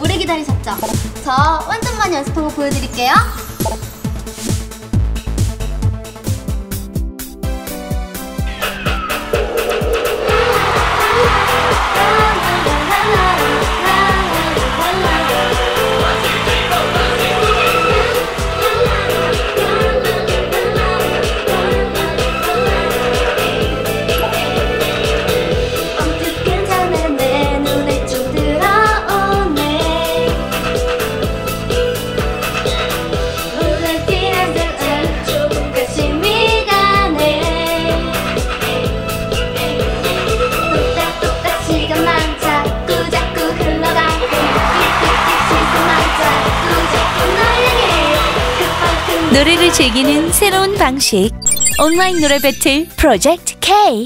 오래 기다리셨죠? 저 완전 많이 연습한 거 보여드릴게요 노래를 즐기는 새로운 방식. 온라인 노래 배틀 프로젝트 K.